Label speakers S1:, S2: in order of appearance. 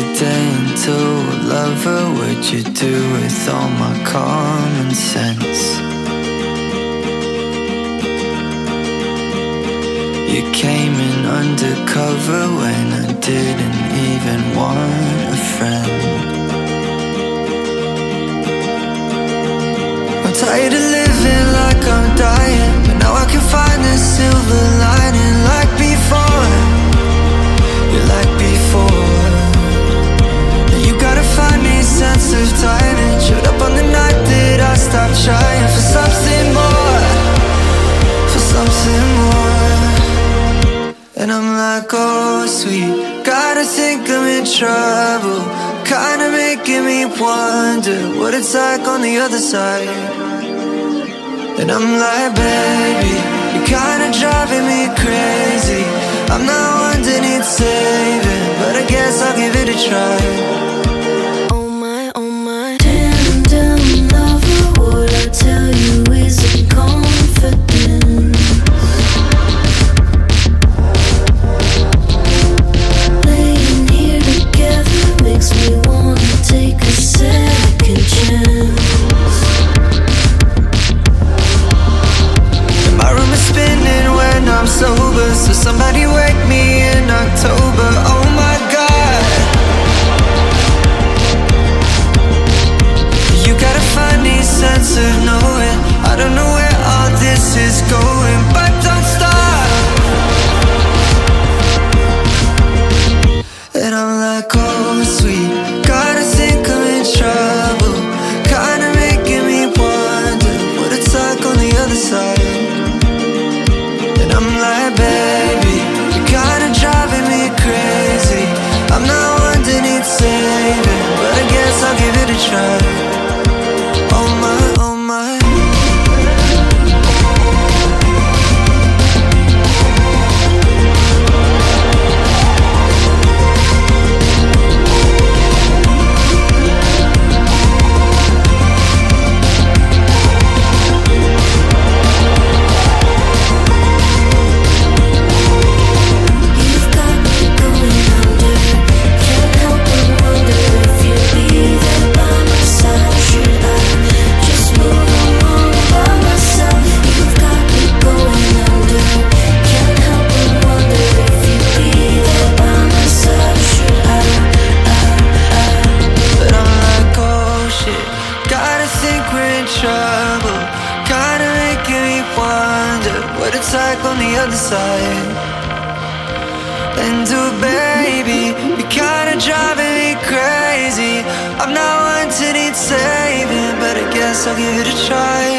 S1: gentle lover would you do with all my common sense? You came in undercover when I didn't even want a friend. I'm tired of living like I'm dying, but now I can find the silver lining And I'm like, oh sweet, gotta think I'm in trouble. Kinda making me wonder what it's like on the other side. And I'm like, baby, you're kinda driving me crazy. I'm not one to need saving, but I guess I'll give it a try. 一切 to what it's like on the other side. And oh baby, you're kinda driving me crazy. I'm not one to need saving, but I guess I'll give it a try.